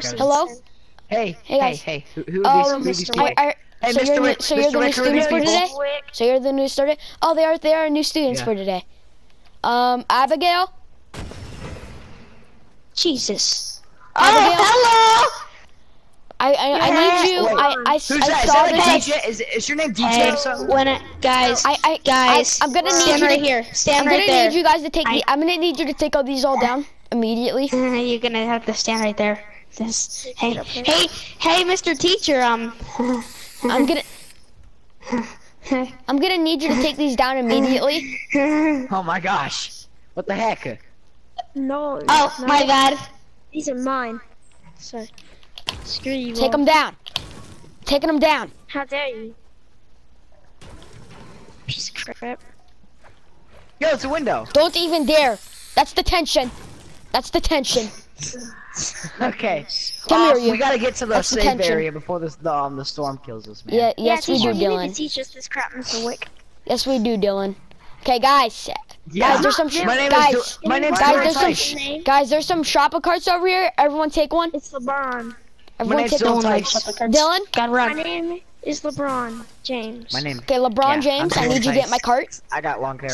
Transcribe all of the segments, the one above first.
Darcy. Hello? Hey, Hey, hey, guys. hey, who, who Oh, are these, who are these Mr. people? I, I, Hey, so Mr. you're, Wick, the- so you're the new Wick, who are these students for today? Wick. So you're the new student? Oh, they are. They are new students Yeah. for today. Um, Abigail. Jesus. Abigail. hello! I I, I need you. Wait, I I, I Who's that? Is saw that this. like I, DJ? Is, is your name DJ Hey, or something? when it, guys, I, I, guys, I, am gonna need stand you right to, here. Stand I'm right gonna need you guys to take. I- the, I'm gonna need you to take all these all down immediately. You're gonna have to stand right there. This, hey, hey, hey, Mr. Teacher. Um, I'm gonna. I'm gonna need you to take these down immediately. Oh my gosh. What the heck? No. oh no, my bad. These are mine. So, screw you. Take all. them down. Taking them down. How dare you? Piece of crap. Yo, it's a window. Don't even dare. That's detention. That's detention. Okay. Come here, you. We gotta get to the That's safe detention. area before this the um the storm kills us, man. Yeah. Yes, yeah, we do, teacher, you need Dylan. to teach us this crap, Mr. Wick. Yes, we do, Dylan. Okay, guys. Yeah. Guys, there's some. My name guys, is Du- my name is guys, Dylan there's some. Name? Guys, there's some shopping carts over here. Everyone take one. It's LeBron. Everyone name's take Dylan one. Tice. Dylan. Gotta My name is LeBron James. My name. Okay, LeBron Yeah, James. I'm I need you to get my cart. I got long hair.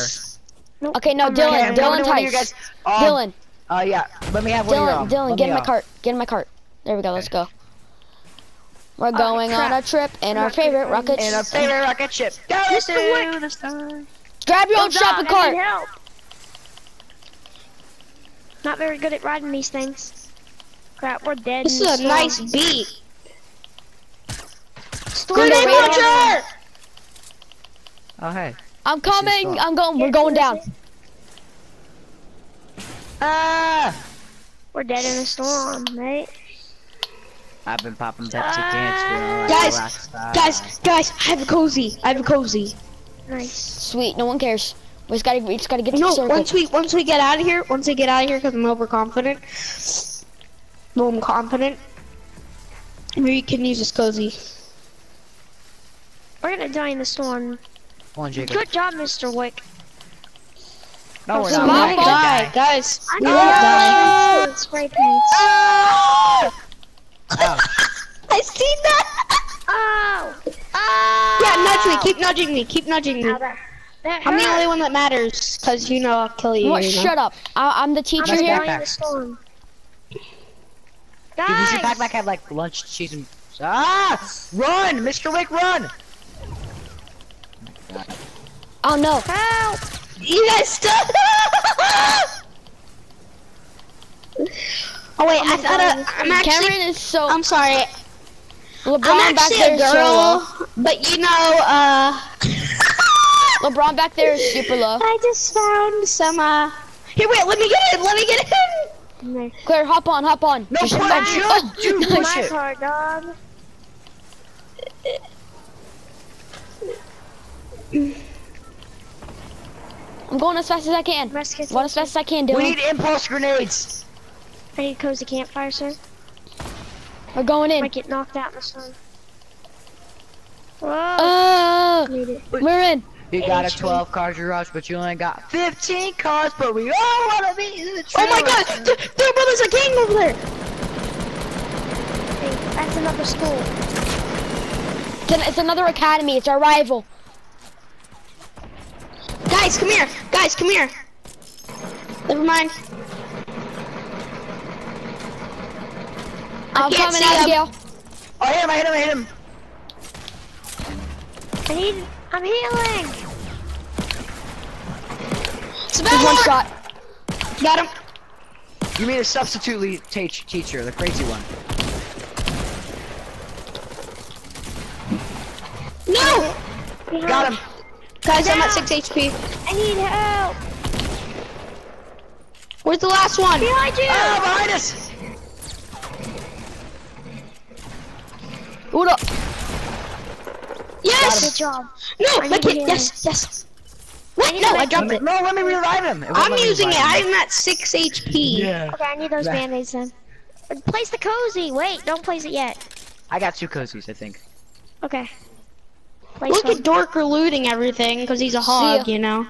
Nope, Okay, no, I'm Dylan. right I'm here. Dylan coming to one of you Tice. guys. Dylan. Uh, yeah. Let me have one. Dylan. Dylan, let get in my uh, cart. Get in my cart. There we go. Let's go. We're going on a trip in our favorite Rocket favorite ship. rocket. And a favorite rocket ship. Go to the stars. Grab your own shopping cart. help. Not very good at riding these things. Crap, we're dead. This is a nice beat. Storm Grenade launcher! Oh hey. I'm coming. I'm going. We're going down. Ah! We're dead in a storm, mate. I've been popping Pepsi cans for all Guys, rock stars. Guys, guys, I have a cozy. I have a cozy. Nice. Sweet. No one cares. We just gotta. We just gotta get to No, the circle. once we once we get out of here, once we get out of here, because I'm overconfident. No, I'm confident. We can use this cozy. We're gonna die in the storm. Come on, Jacob. Good job, Mr. Wick. No, we're It's not. my We're Die, die. guys. I We know will die. you spray paints. Ah! I seen that. Oh! Oh! yeah, nudge me. Keep nudging me. Keep nudging me. That, that I'm the only one that matters, cause you know I'll kill you. What? you know? Shut up. I, I'm the I'm teacher here. die in the storm. Dude, does your backpack have like lunch cheese and Ah! Run! Mr. Wick, run! Oh no. Help! You guys stop. oh wait, I thought I, I'm actually. Cameron is so. I'm sorry. LeBron I'm back actually there a is so girl, but you know, uh. LeBron back there is super low. I just found some, uh. Here, wait, let me get in, let me get in! No, Claire, hop on, hop on. No, push, oh, dude, dude, push my it. car, dog. I'm going as fast as I can. Rescue Going as fast as I can, We need impulse grenades. I need a cozy campfire, sir. We're going in. Might get knocked out in the sun. Whoa! Uh, we're in. You got a HP. 12 car garage, but you only got 15 cars, but we all want to be in the Oh my god! There, there, bro, there's a gang over there! Hey, that's another school. It's, an, it's another academy. It's our rival. Guys, come here! Guys, come here! Never mind. I'm can't coming, see 'em. Abigail. Oh, I hit him, I hit him, I hit him. I need. I'm healing. It's a Just one shot. Got him. You mean a substitute le- teacher, the crazy one. No! Got him. Guys, I'm at 6 HP. I need help. Where's the last one? Behind you. Oh, behind us. Hold. Yes! Good job. No, I my kid, yes, yes. What? need No, I make- dropped it. No, let me revive him. I'm using it. him. I'm at 6 HP. Yeah. Okay, I need those Yeah. band-aids then. Place the cozy. Wait, don't place it yet. I got two cozies, I think. Okay. Place Look one. at Dorker looting everything because he's a hog, you know.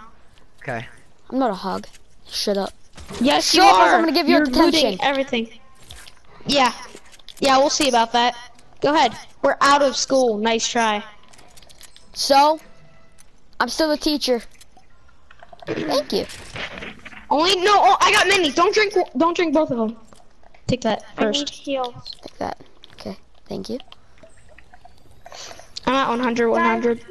Okay. I'm not a hog. Shut up. Yes, Show you are. I'm gonna give you You're detention. looting everything. Yeah. Yeah, we'll see about that. Go ahead. We're out of school. Nice try. So, I'm still a teacher. Thank you. Only no. Oh, I got many. Don't drink. Don't drink both of them. Take that first. I need first. heals. Take that. Okay, thank you. I'm at 100. 100. Does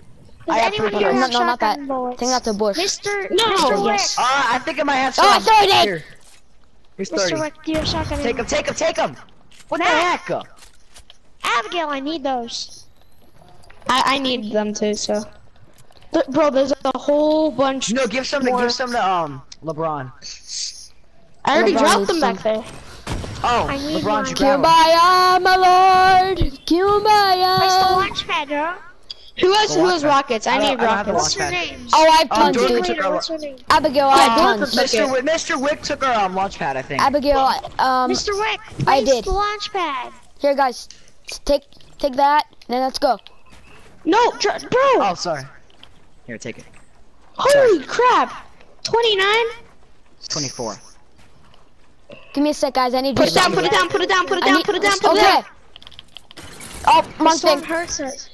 I have anyone here. No, no, not that. shotgun bullets? Take that to bush. Mr. No, Mr. yes. Uh, I think I might have Oh, some. sorry, Nick. Here. Here's Mr. 30. Wick, do you have shotgun Take ammo? him, take him, take him! What the heck? Abigail, I need those. I I need them too. So, Th- bro, there's a whole bunch. No, give some to, give some to, um, LeBron. I already LeBron dropped needs them back there. Oh, I need LeBron, one. you grab. Kumbaya, my lord. Where's the Kumbaya. launch pad, bro? Who has who has rockets? I I don't- need I don't have the rockets. What's her Launchpad. name? Oh, I have Oh, tons, Dorothy dude. took our- what's her name? Abigail, I Yeah, have Dorothy tons. Mr. it. Wick, Mr. Wick took our um, launch pad, I think. Abigail, um, Mr. Wick, I place did. the launch pad. here, guys, take take that, then let's go. No, bro. Oh, sorry. Here, take it. Holy crap. 29. 24. Give me a sec, guys. I need Put it to down. Put it down. Put it down. Put it down. Put it down. Put it Okay. down. Oh, The wrong thing. hurts us.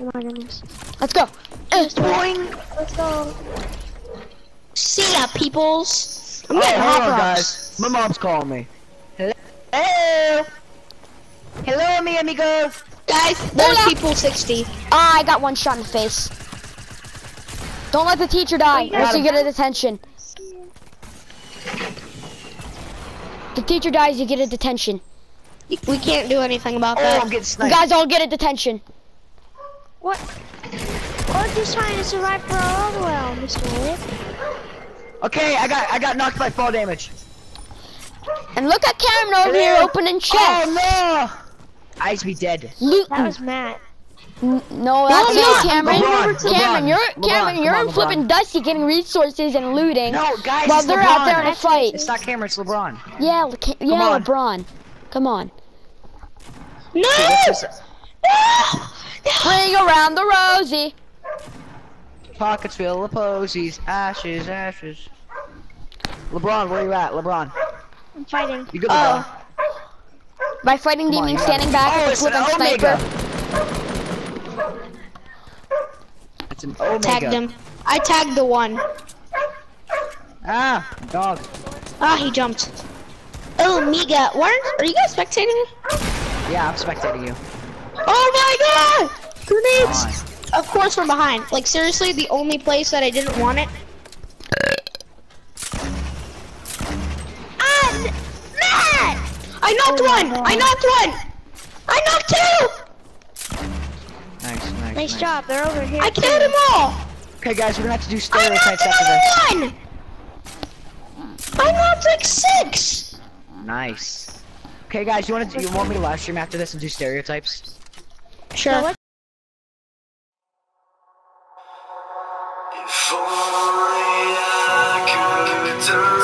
Oh my goodness. Let's go. Uh, Boing! Let's go. See ya, peoples. I'm Oh, getting hot hold on, guys. My mom's calling me. Hello? Hello? Hello, mi amigo. Guys, there's Hola. people 60. Ah, I got one shot in the face. Don't let the teacher die, you or else you get a detention. The teacher dies, you get a detention. We can't do anything about Oh, that. I'm getting You guys all get a detention. What? We're just trying to survive for our own well, Mr. Wick. Okay, I got I got knocked by fall damage. And look at Cameron over here Hello? opening chests. Oh no! I used to be dead. Loot. That was Matt. N- No, that's I'm you. Cameron. LeBron, Cameron, LeBron, you're LeBron, Cameron, you're on, in flipping dusty, getting resources and looting. No, guys, While it's they're LeBron. out there in a fight. It's not Cameron, it's LeBron. Yeah, Le- Ca- yeah, on. LeBron. Come on. No! What's? No! Bring around the rosy. Pockets full of posies, ashes, ashes. LeBron, where you at? LeBron, I'm fighting. you good? Oh. LeBron? By fighting do you mean standing back oh, with a oh, it's an flipping Omega. sniper. It's an Omega. Tagged him. I tagged the one. Ah, dog. Ah, he jumped. Oh, Miga. Why aren't, are you guys spectating me? Yeah, I'm spectating you. Oh my god! Grenades! Of course from behind. Like, seriously, the only place that I didn't want it. Ah, n- Matt! I knocked Oh one! God. I knocked one! I knocked two! Nice, nice, Nice job. They're over here. I killed them all! Okay, guys, we're gonna have to do stereotypes knocked after this. another one! I knocked like six! Nice. Okay, guys, you want to? You want me to live stream after this and do stereotypes? Sure. let's- If only I could turn